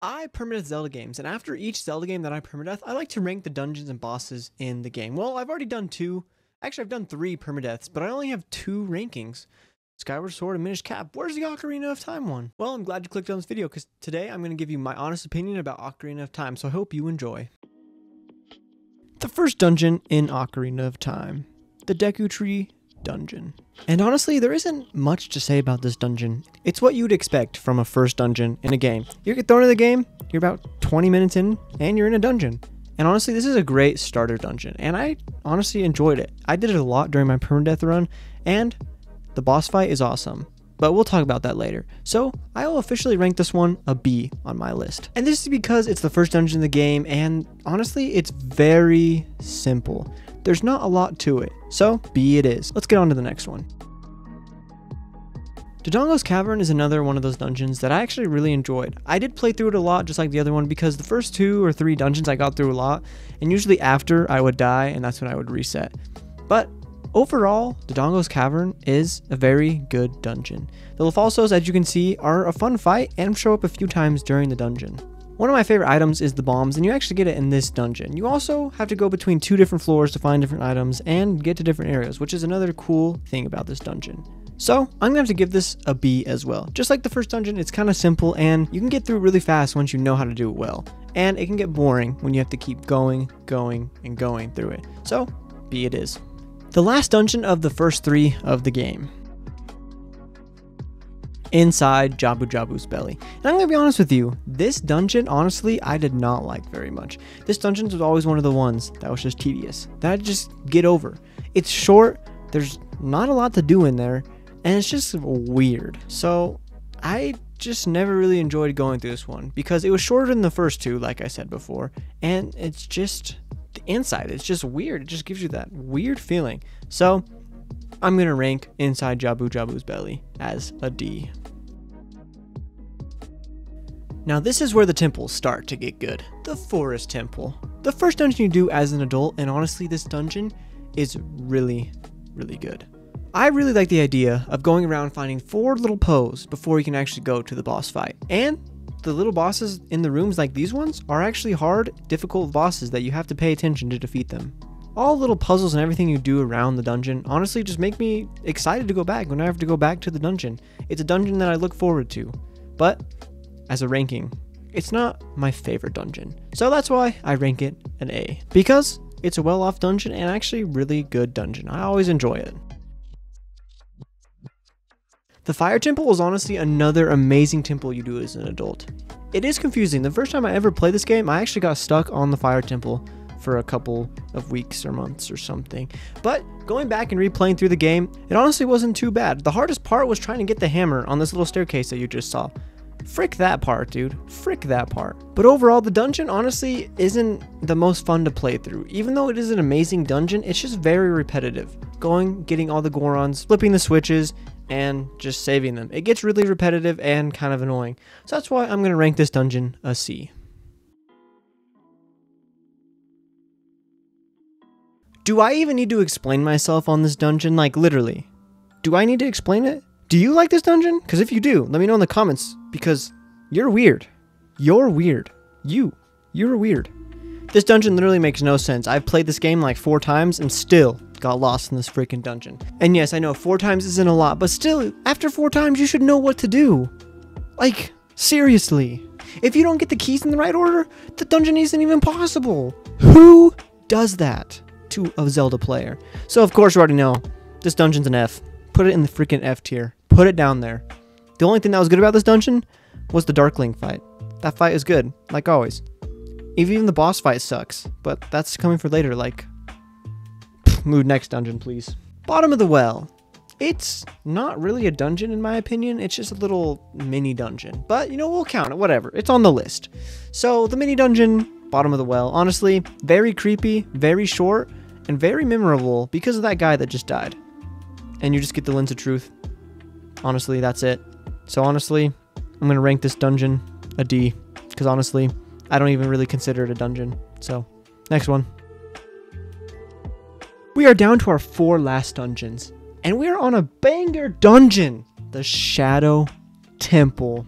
I permadeath Zelda games, and after each Zelda game that I permadeath, I like to rank the dungeons and bosses in the game. Well, I've already done two. Actually, I've done three permadeaths, but I only have two rankings. Skyward Sword and Minish Cap. Where's the Ocarina of Time one? Well, I'm glad you clicked on this video because today I'm going to give you my honest opinion about Ocarina of Time, so I hope you enjoy. The first dungeon in Ocarina of Time, the Deku Tree dungeon. And honestly, there isn't much to say about this dungeon. It's what you'd expect from a first dungeon in a game. You get thrown in the game, you're about 20 minutes in, and you're in a dungeon. And honestly, this is a great starter dungeon, and I honestly enjoyed it. I did it a lot during my permadeath run, and the boss fight is awesome. But we'll talk about that later. So, I will officially rank this one a B on my list. And this is because it's the first dungeon in the game, and honestly, it's very simple. There's not a lot to it, so B it is. Let's get on to the next one. Dodongo's Cavern is another one of those dungeons that I actually really enjoyed. I did play through it a lot just like the other one because the first two or three dungeons I got through a lot and usually after I would die and that's when I would reset. But overall, Dodongo's Cavern is a very good dungeon. The Lizalfos, as you can see, are a fun fight and show up a few times during the dungeon. One of my favorite items is the bombs, and you actually get it in this dungeon. You also have to go between two different floors to find different items and get to different areas, which is another cool thing about this dungeon. So, I'm gonna have to give this a B as well. Just like the first dungeon, it's kind of simple and you can get through really fast once you know how to do it well. And it can get boring when you have to keep going, going, and going through it. So, B it is. The last dungeon of the first three of the game inside Jabu Jabu's belly. And I'm gonna be honest with you, this dungeon, honestly, I did not like very much. This dungeon was always one of the ones that was just tedious, that I just get over. It's short, there's not a lot to do in there, and it's just weird. So I just never really enjoyed going through this one because it was shorter than the first two, like I said before, and it's just the inside, it's just weird. It just gives you that weird feeling. So I'm gonna rank inside Jabu Jabu's belly as a D. Now this is where the temples start to get good. The Forest Temple. The first dungeon you do as an adult, and honestly this dungeon is really, really good. I really like the idea of going around finding four little Poes before you can actually go to the boss fight. And the little bosses in the rooms like these ones are actually hard, difficult bosses that you have to pay attention to defeat them all little puzzles and everything you do around the dungeon honestly just make me excited to go back when I have to go back to the dungeon. It's a dungeon that I look forward to. But as a ranking, it's not my favorite dungeon. So that's why I rank it an A. Because it's a well off dungeon and actually really good dungeon. I always enjoy it. The Fire Temple is honestly another amazing temple you do as an adult. It is confusing. The first time I ever played this game, I actually got stuck on the Fire Temple for a couple of weeks or months or something. But going back and replaying through the game, it honestly wasn't too bad. The hardest part was trying to get the hammer on this little staircase that you just saw. Frick that part, dude. Frick that part. But overall, the dungeon honestly isn't the most fun to play through. Even though it is an amazing dungeon, it's just very repetitive. Going, getting all the Gorons, flipping the switches, and just saving them. It gets really repetitive and kind of annoying. So that's why I'm going to rank this dungeon a C. Do I even need to explain myself on this dungeon? Like, literally. Do I need to explain it? Do you like this dungeon? Because if you do, let me know in the comments. Because you're weird. You're weird. You. You're weird. This dungeon literally makes no sense. I've played this game like four times and still got lost in this freaking dungeon. And yes, I know four times isn't a lot, but still, after four times, you should know what to do. Like, seriously. If you don't get the keys in the right order, the dungeon isn't even possible. Who does that? to a Zelda player. So of course you already know, this dungeon's an F. Put it in the freaking F tier. Put it down there. The only thing that was good about this dungeon was the Dark Link fight. That fight is good, like always. Even the boss fight sucks, but that's coming for later, like... move next dungeon, please. Bottom of the Well. It's not really a dungeon in my opinion, it's just a little mini dungeon. But, you know, we'll count it, whatever. It's on the list. So, the mini dungeon bottom of the well. Honestly, very creepy, very short, and very memorable because of that guy that just died. And you just get the lens of truth. Honestly, that's it. So honestly, I'm going to rank this dungeon a D. Because honestly, I don't even really consider it a dungeon. So, next one. We are down to our four last dungeons. And we are on a banger dungeon. The Shadow Temple.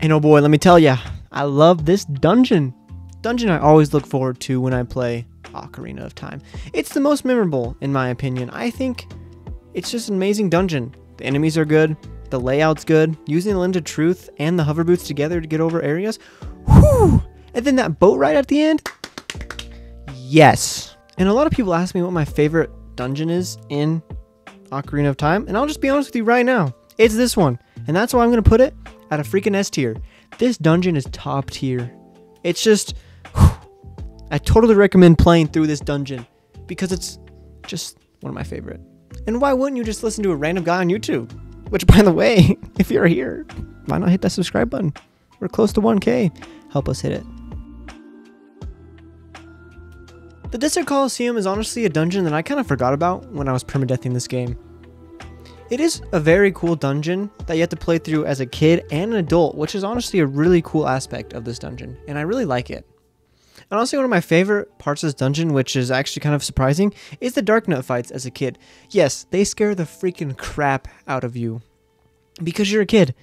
And oh boy, let me tell ya, I love this dungeon. Dungeon I always look forward to when I play Ocarina of Time. It's the most memorable, in my opinion. I think it's just an amazing dungeon. The enemies are good, the layout's good, using the Lens of Truth and the hover boots together to get over areas. And then that boat ride at the end. Yes. And a lot of people ask me what my favorite dungeon is in Ocarina of Time, and I'll just be honest with you right now. It's this one. And that's why I'm going to put it at a freaking S tier. This dungeon is top tier. It's just whew, I totally recommend playing through this dungeon because it's just one of my favorite. And why wouldn't you just listen to a random guy on YouTube? Which, by the way, if you're here, why not hit that subscribe button? We're close to 1K. Help us hit it. The Desert Coliseum is honestly a dungeon that I kind of forgot about when I was permadeathing this game. It is a very cool dungeon that you have to play through as a kid and an adult, which is honestly a really cool aspect of this dungeon, and I really like it. And honestly, one of my favorite parts of this dungeon, which is actually kind of surprising, is the Darknut fights as a kid. Yes, they scare the freaking crap out of you. Because you're a kid,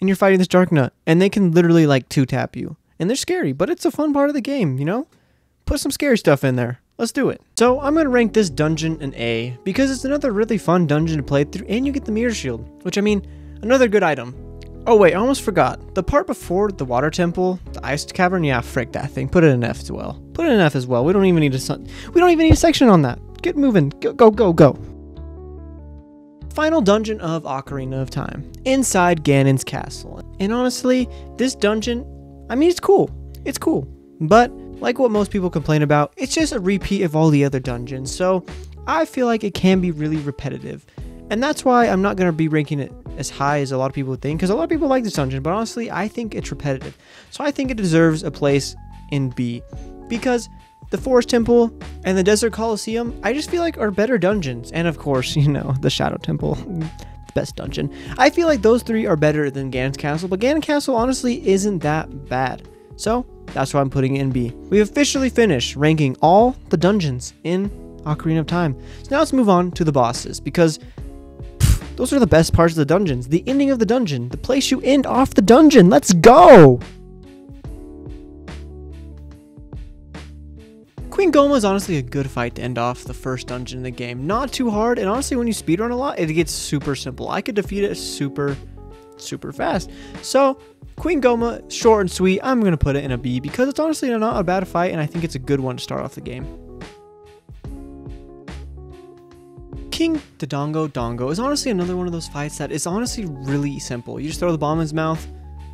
and you're fighting this Darknut, and they can literally like two tap you. And they're scary, but it's a fun part of the game, you know? Put some scary stuff in there. Let's do it. So I'm going to rank this dungeon an A because it's another really fun dungeon to play through and you get the mirror shield, which I mean, another good item. Oh wait, I almost forgot. The part before the water temple, the iced cavern, yeah, frick that thing. Put it in F as well. Put it in F as well. We don't even need a we don't even need a section on that. Get moving. Go go go go. Final dungeon of Ocarina of Time, inside Ganon's castle. And honestly, this dungeon, I mean, it's cool. It's cool. But like what most people complain about, it's just a repeat of all the other dungeons, so I feel like it can be really repetitive. And that's why I'm not going to be ranking it as high as a lot of people think, because a lot of people like this dungeon, but honestly, I think it's repetitive. So I think it deserves a place in B. Because the Forest Temple and the Desert Coliseum, I just feel like are better dungeons. And of course, you know, the Shadow Temple, the best dungeon. I feel like those three are better than Ganon's Castle, but Ganon Castle honestly isn't that bad. So that's why I'm putting it in B. We officially finished ranking all the dungeons in Ocarina of Time. So now let's move on to the bosses because those are the best parts of the dungeons. The ending of the dungeon, the place you end off the dungeon. Let's go! Queen Gohma is honestly a good fight to end off the first dungeon in the game. Not too hard, and honestly, when you speedrun a lot, it gets super simple. I could defeat it super, super fast. So, Queen Gohma, short and sweet. I'm going to put it in a B because it's honestly not a bad fight and I think it's a good one to start off the game. King Dodongo Dongo is honestly another one of those fights that is honestly really simple. You just throw the bomb in his mouth,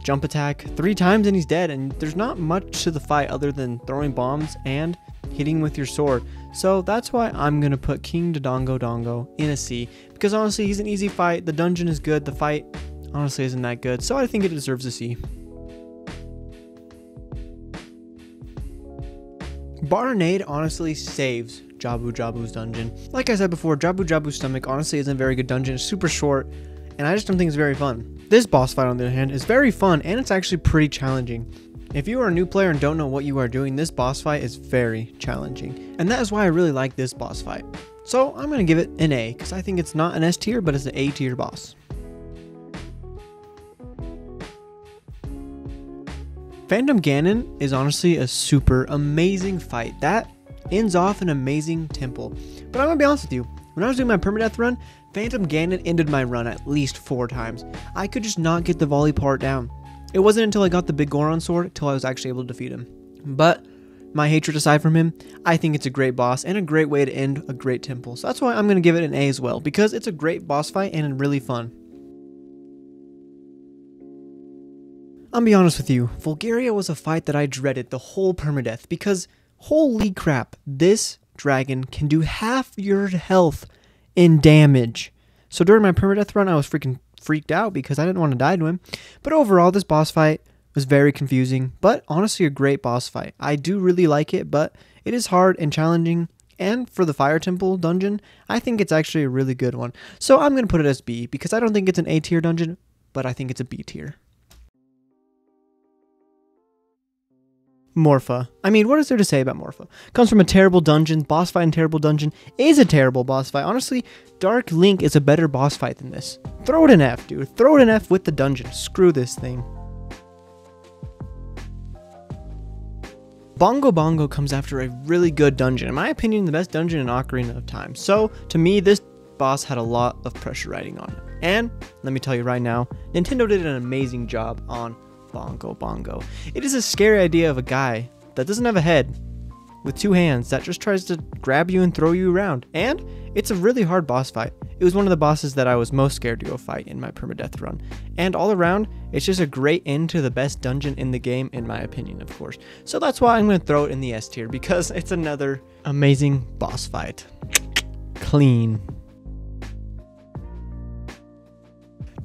jump attack three times and he's dead and there's not much to the fight other than throwing bombs and hitting with your sword. So that's why I'm going to put King Dodongo Dongo in a C because honestly he's an easy fight, the dungeon is good, the fight honestly isn't that good, so I think it deserves a C. Barinade honestly saves Jabu Jabu's dungeon. Like I said before, Jabu Jabu's stomach honestly isn't a very good dungeon. It's super short, and I just don't think it's very fun. This boss fight, on the other hand, is very fun, and it's actually pretty challenging. If you are a new player and don't know what you are doing, this boss fight is very challenging. And that is why I really like this boss fight. So I'm going to give it an A, because I think it's not an S tier, but it's an A tier boss. Phantom Ganon is honestly a super amazing fight. That ends off an amazing temple. But I'm gonna be honest with you, when I was doing my permadeath run, Phantom Ganon ended my run at least four times. I could just not get the volley part down. It wasn't until I got the big Goron sword till I was actually able to defeat him. But my hatred aside from him, I think it's a great boss and a great way to end a great temple. So that's why I'm going to give it an A as well, because it's a great boss fight and really fun. I'll be honest with you, Volvagia was a fight that I dreaded the whole permadeath because holy crap, this dragon can do half your health in damage. So during my permadeath run, I was freaking freaked out because I didn't want to die to him. But overall, this boss fight was very confusing, but honestly a great boss fight. I do really like it, but it is hard and challenging. And for the Fire Temple dungeon, I think it's actually a really good one. So I'm going to put it as B because I don't think it's an A tier dungeon, but I think it's a B tier. Morpha. I mean, what is there to say about Morpha? Comes from a terrible dungeon, boss fight in terrible dungeon, is a terrible boss fight. Honestly, Dark Link is a better boss fight than this. Throw it an F, dude. Throw it an F with the dungeon. Screw this thing. Bongo Bongo comes after a really good dungeon. In my opinion, the best dungeon in Ocarina of Time. So, to me, this boss had a lot of pressure riding on it. And, let me tell you right now, Nintendo did an amazing job on Bongo Bongo. It is a scary idea of a guy that doesn't have a head with two hands that just tries to grab you and throw you around. And it's a really hard boss fight. It was one of the bosses that I was most scared to go fight in my permadeath run. And all around, it's just a great end to the best dungeon in the game, in my opinion, of course. So that's why I'm going to throw it in the S tier because it's another amazing boss fight. Clean.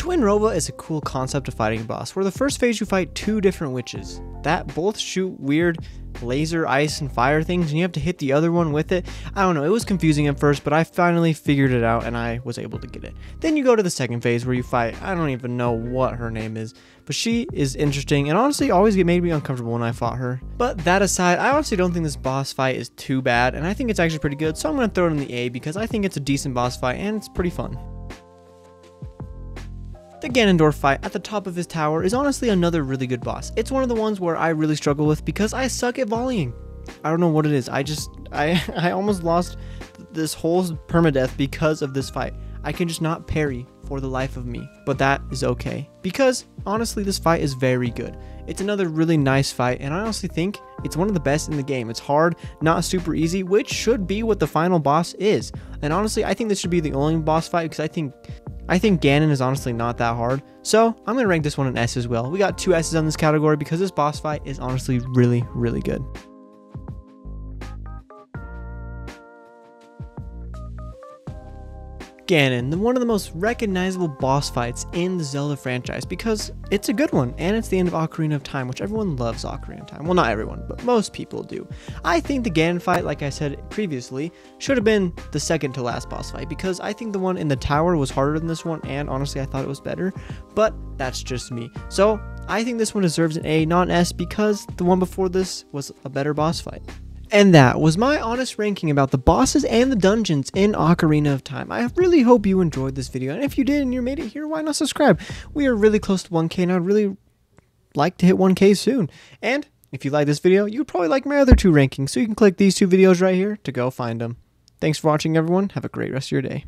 Twinrova is a cool concept of fighting a boss, where the first phase you fight two different witches that both shoot weird laser, ice, and fire things, and you have to hit the other one with it. I don't know, it was confusing at first, but I finally figured it out and I was able to get it. Then you go to the second phase where you fight, I don't even know what her name is, but she is interesting and honestly always made me uncomfortable when I fought her. But that aside, I honestly don't think this boss fight is too bad, and I think it's actually pretty good, so I'm to throw it in the A because I think it's a decent boss fight and it's pretty fun. The Ganondorf fight at the top of his tower is honestly another really good boss. It's one of the ones where I really struggle with because I suck at volleying. I don't know what it is. I just I I almost lost this whole permadeath because of this fight. I can just not parry for the life of me, but that is okay because honestly this fight is very good. It's another really nice fight and I honestly think it's one of the best in the game. It's hard, not super easy, which should be what the final boss is. And honestly, I think this should be the only boss fight because I think I think Ganon is honestly not that hard, so I'm going to rank this one an S as well. We got two S's on this category because this boss fight is honestly really, really good. Ganon, the one of the most recognizable boss fights in the Zelda franchise because it's a good one and it's the end of Ocarina of Time, which everyone loves Ocarina of Time. Well, not everyone, but most people do. I think the Ganon fight, like I said previously, should have been the second to last boss fight because I think the one in the tower was harder than this one and honestly I thought it was better, but that's just me. So I think this one deserves an A, not an S, because the one before this was a better boss fight. And that was my honest ranking about the bosses and the dungeons in Ocarina of Time. I really hope you enjoyed this video, and if you did and you made it here, why not subscribe? We are really close to 1k, and I'd really like to hit 1k soon. And if you like this video, you'd probably like my other two rankings, so you can click these two videos right here to go find them. Thanks for watching, everyone. Have a great rest of your day.